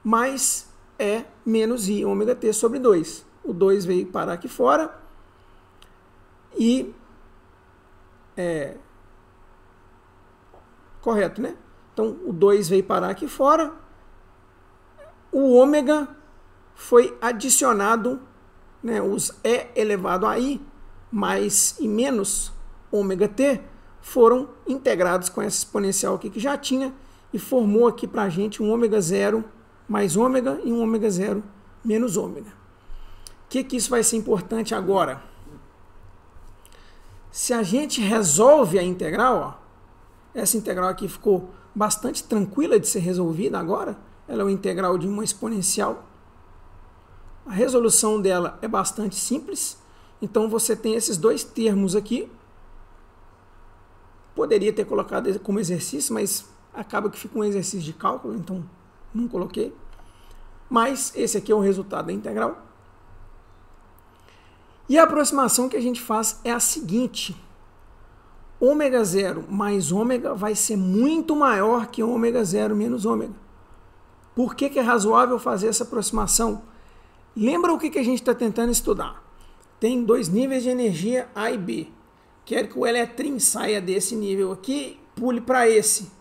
mais E menos i ômega t sobre 2. O 2 veio parar aqui fora e é correto, né? Então o 2 veio parar aqui fora. O ômega foi adicionado, né, os E elevado a I mais e menos ômega t foram integrados com essa exponencial aqui que já tinha e formou aqui para a gente um ômega zero mais ômega e um ômega zero menos ômega. O que, que isso vai ser importante agora? Se a gente resolve a integral, ó, essa integral aqui ficou bastante tranquila de ser resolvida agora, ela é uma integral de uma exponencial. A resolução dela é bastante simples, então você tem esses dois termos aqui. Poderia ter colocado como exercício, mas acaba que fica um exercício de cálculo, então não coloquei. Mas esse aqui é o resultado da integral. E a aproximação que a gente faz é a seguinte: ômega zero mais ômega vai ser muito maior que ômega zero menos ômega. Por que, que é razoável fazer essa aproximação? Lembra o que, que a gente está tentando estudar? Tem dois níveis de energia A e B. Quero que o eletrim saia desse nível aqui pule para esse.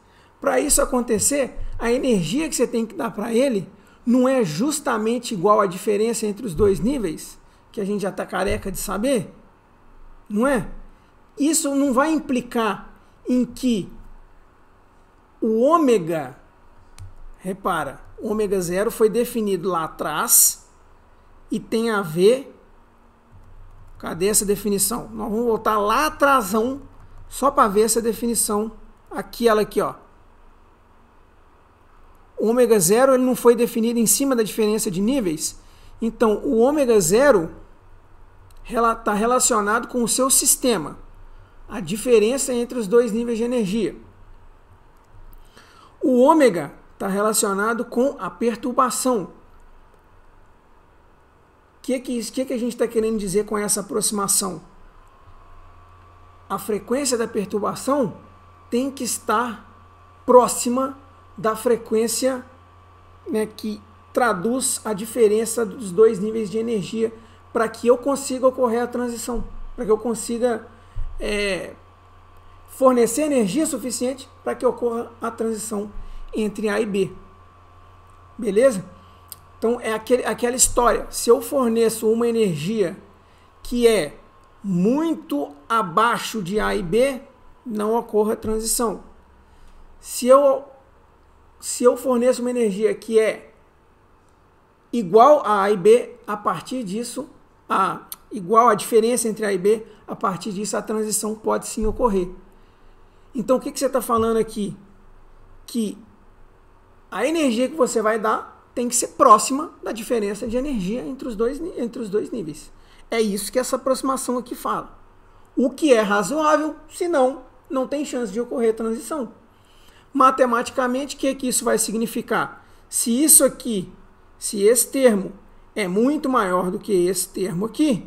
Para isso acontecer, a energia que você tem que dar para ele não é justamente igual à diferença entre os dois níveis? que a gente já está careca de saber? Não é? Isso não vai implicar em que o ômega, repara, ômega zero foi definido lá atrás e tem a ver. Cadê essa definição? Nós vamos voltar lá atrásão só para ver essa definição. Aqui, ela aqui, ó. O ômega zero ele não foi definido em cima da diferença de níveis. Então, o ômega zero está relacionado com o seu sistema, a diferença entre os dois níveis de energia. O ômega está relacionado com a perturbação. Que, que, que, que a gente está querendo dizer com essa aproximação? A frequência da perturbação tem que estar próxima da frequência né, que traduz a diferença dos dois níveis de energia para que eu consiga ocorrer a transição, para que eu consiga é, fornecer energia suficiente para que ocorra a transição entre A e B. Beleza? Então é aquele, aquela história. Se eu forneço uma energia que é muito abaixo de A e B, não ocorre a transição. Se eu, se eu forneço uma energia que é igual a A e B, a partir disso a igual a diferença entre A e B, a partir disso a transição pode sim ocorrer. Então o que, que você está falando aqui? Que a energia que você vai dar tem que ser próxima da diferença de energia entre os dois, entre os dois níveis. É isso que essa aproximação aqui fala. O que é razoável, senão não tem chance de ocorrer transição. Matematicamente, o que, que isso vai significar? Se isso aqui, se esse termo é muito maior do que esse termo aqui,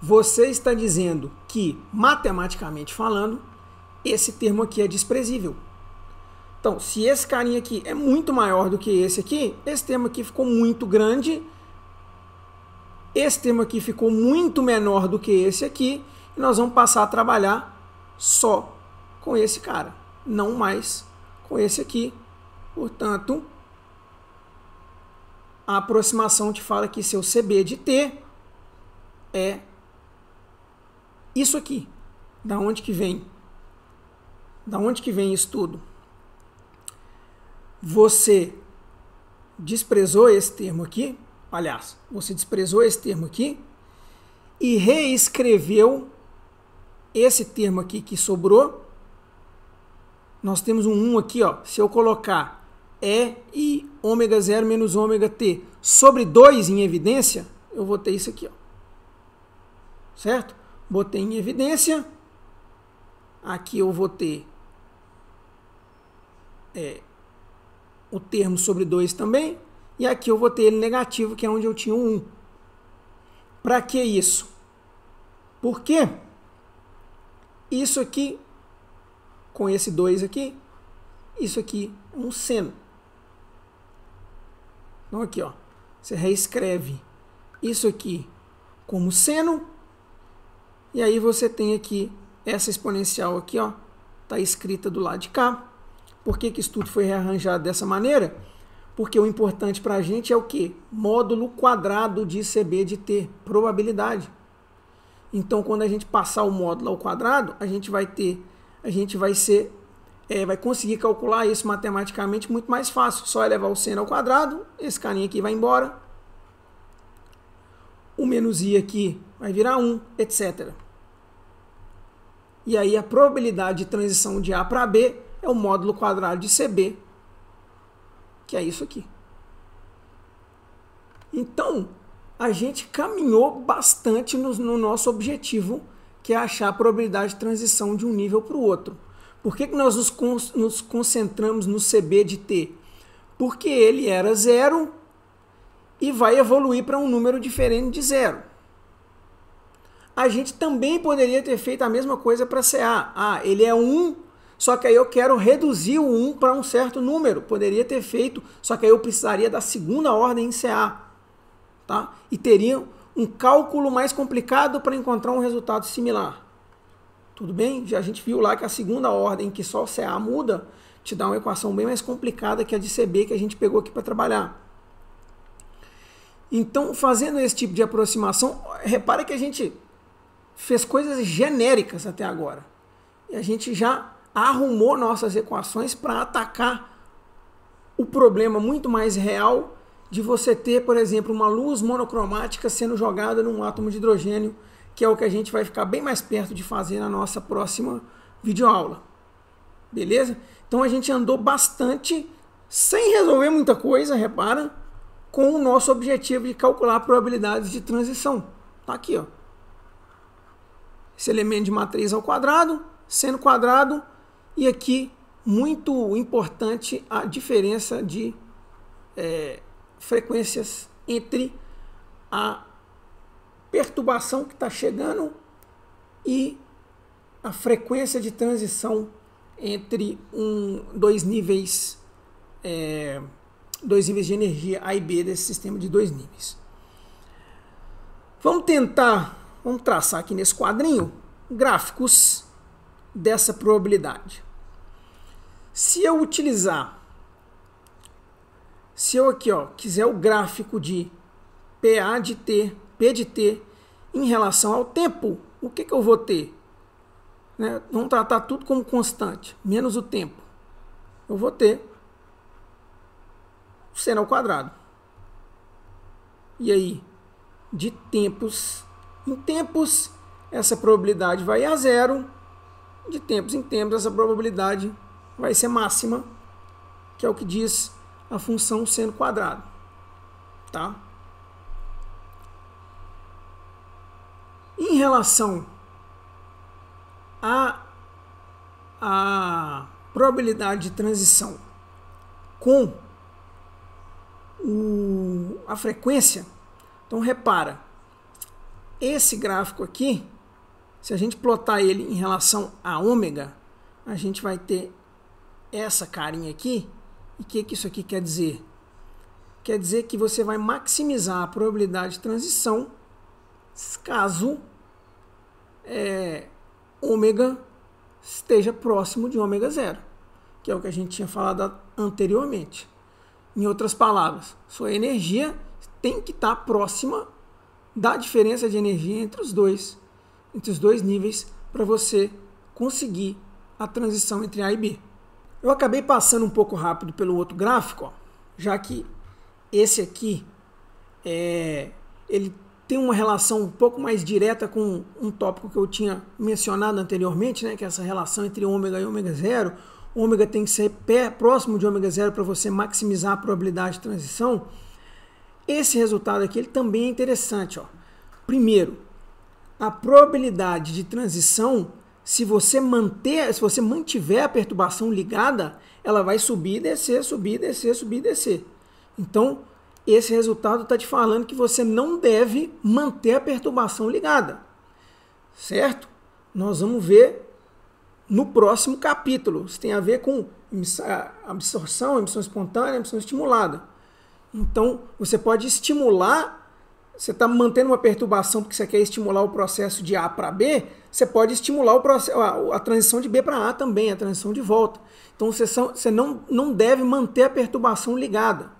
você está dizendo que, matematicamente falando, esse termo aqui é desprezível. Então, se esse carinha aqui é muito maior do que esse aqui, esse termo aqui ficou muito grande, esse termo aqui ficou muito menor do que esse aqui, e nós vamos passar a trabalhar só com esse cara, não mais com esse aqui. Portanto, a aproximação te fala que seu CB de T é isso aqui. Da onde que vem? Da onde que vem isso tudo? Você desprezou esse termo aqui, aliás, você desprezou esse termo aqui e reescreveu esse termo aqui que sobrou. Nós temos um 1 aqui, ó. Se eu colocar E e ômega 0 menos ômega T sobre 2 em evidência, eu vou ter isso aqui, ó. Certo? Botei em evidência. Aqui eu vou ter é, o termo sobre 2 também. E aqui eu vou ter ele negativo, que é onde eu tinha um 1. Para que isso? Porque isso aqui, com esse 2 aqui, isso aqui é um seno. Então aqui, ó, você reescreve isso aqui como seno, e aí você tem aqui essa exponencial aqui, ó, tá escrita do lado de cá. Por que, que isso tudo foi rearranjado dessa maneira? Porque o importante para a gente é o que? Módulo quadrado de CB de T, probabilidade. Então, quando a gente passar o módulo ao quadrado, a gente vai ter, a gente vai ser, é, vai conseguir calcular isso matematicamente muito mais fácil. Só elevar o seno ao quadrado, esse carinha aqui vai embora, o menos i aqui vai virar 1, etc. E aí a probabilidade de transição de A para B é o módulo quadrado de CB, que é isso aqui. Então, a gente caminhou bastante no, no, nosso objetivo, que é achar a probabilidade de transição de um nível para o outro. Por que, que nós nos, con nos concentramos no CB de T? Porque ele era zero e vai evoluir para um número diferente de zero. A gente também poderia ter feito a mesma coisa para CA. Ah, ele é 1, só que aí eu quero reduzir o 1 para um certo número. Poderia ter feito, só que aí eu precisaria da segunda ordem em CA tá? e teriam um cálculo mais complicado para encontrar um resultado similar. Tudo bem? Já a gente viu lá que a segunda ordem, que só o CA muda, te dá uma equação bem mais complicada que a de CB que a gente pegou aqui para trabalhar. Então, fazendo esse tipo de aproximação, repara que a gente fez coisas genéricas até agora. E a gente já arrumou nossas equações para atacar o problema muito mais real de você ter, por exemplo, uma luz monocromática sendo jogada num átomo de hidrogênio, que é o que a gente vai ficar bem mais perto de fazer na nossa próxima videoaula. Beleza? Então a gente andou bastante sem resolver muita coisa, repara, com o nosso objetivo de calcular probabilidades de transição. Tá aqui, ó. Esse elemento de matriz ao quadrado, seno quadrado, e aqui muito importante a diferença de é, frequências entre a perturbação que está chegando e a frequência de transição entre um, dois níveis é, dois níveis de energia A e B desse sistema de dois níveis. Vamos tentar, vamos traçar aqui nesse quadrinho gráficos dessa probabilidade. Se eu utilizar se eu aqui ó, quiser o gráfico de PA de T, P de T, em relação ao tempo, o que, que eu vou ter? Né? Vamos tratar tudo como constante, menos o tempo. Eu vou ter seno ao quadrado. E aí, de tempos em tempos, essa probabilidade vai a zero. De tempos em tempos, essa probabilidade vai ser máxima, que é o que diz a função seno quadrado, tá? Em relação a, a probabilidade de transição com o, a frequência, então repara, esse gráfico aqui, se a gente plotar ele em relação a ômega, a gente vai ter essa carinha aqui, e o que, que isso aqui quer dizer? Quer dizer que você vai maximizar a probabilidade de transição caso é, ômega esteja próximo de ômega zero, que é o que a gente tinha falado anteriormente. Em outras palavras, sua energia tem que estar próxima da diferença de energia entre os dois, entre os dois níveis, para você conseguir a transição entre A e B. Eu acabei passando um pouco rápido pelo outro gráfico, ó, já que esse aqui é, ele tem uma relação um pouco mais direta com um tópico que eu tinha mencionado anteriormente, né, que é essa relação entre ômega e ômega zero. O ômega tem que ser pé, próximo de ômega zero para você maximizar a probabilidade de transição. Esse resultado aqui ele também é interessante. Ó. Primeiro, a probabilidade de transição, se você manter, se você mantiver a perturbação ligada, ela vai subir, descer, subir, descer, subir, descer. Então, esse resultado está te falando que você não deve manter a perturbação ligada. Certo? Nós vamos ver no próximo capítulo. Isso tem a ver com absorção, emissão espontânea, emissão estimulada. Então, você pode estimular, você está mantendo uma perturbação porque você quer estimular o processo de A para B, você pode estimular o processo, a, a transição de B para A também, a transição de volta. Então, você, você não, não deve manter a perturbação ligada.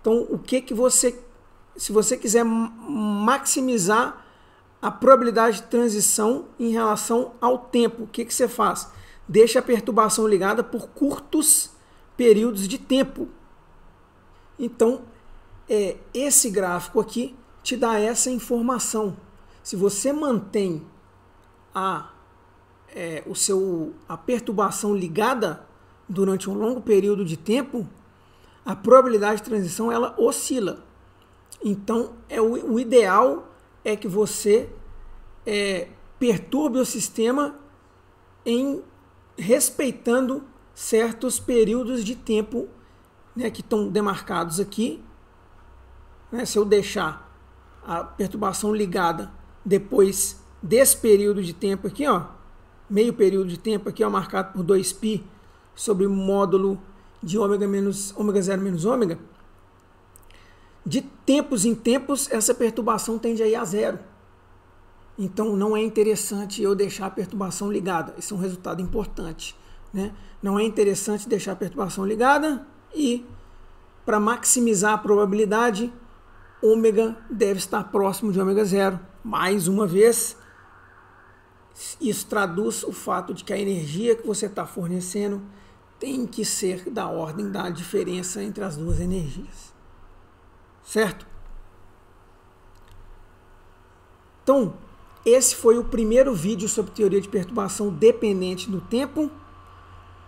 Então, o que que você, se você quiser maximizar a probabilidade de transição em relação ao tempo, o que que você faz? Deixa a perturbação ligada por curtos períodos de tempo. Então, é, esse gráfico aqui te dá essa informação. Se você mantém a, é, o seu, a perturbação ligada durante um longo período de tempo, a probabilidade de transição ela oscila. Então, é o, o ideal é que você é, perturbe o sistema em respeitando certos períodos de tempo né, que estão demarcados aqui. Né, se eu deixar a perturbação ligada depois desse período de tempo aqui, ó, meio período de tempo aqui, ó, marcado por 2π sobre módulo de ômega menos ômega 0 menos ômega, de tempos em tempos essa perturbação tende a ir a zero. Então não é interessante eu deixar a perturbação ligada. Isso é um resultado importante. Né? Não é interessante deixar a perturbação ligada e para maximizar a probabilidade, ômega deve estar próximo de ômega zero. Mais uma vez, isso traduz o fato de que a energia que você está fornecendo tem que ser da ordem da diferença entre as duas energias. Certo? Então, esse foi o primeiro vídeo sobre teoria de perturbação dependente no tempo.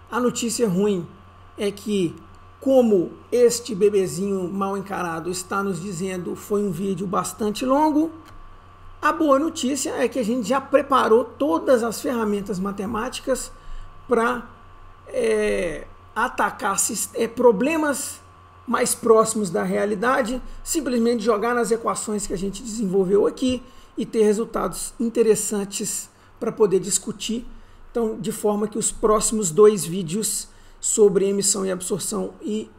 A notícia ruim é que, como este bebezinho mal encarado está nos dizendo, foi um vídeo bastante longo. A boa notícia é que a gente já preparou todas as ferramentas matemáticas para é, atacar é, problemas mais próximos da realidade, simplesmente jogar nas equações que a gente desenvolveu aqui e ter resultados interessantes para poder discutir. Então, de forma que os próximos dois vídeos sobre emissão e absorção e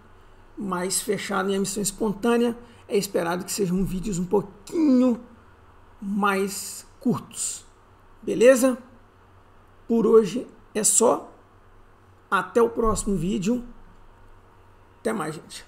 mais fechado em emissão espontânea, é esperado que sejam vídeos um pouquinho mais curtos. Beleza? Por hoje é só. Até o próximo vídeo. Até mais, gente.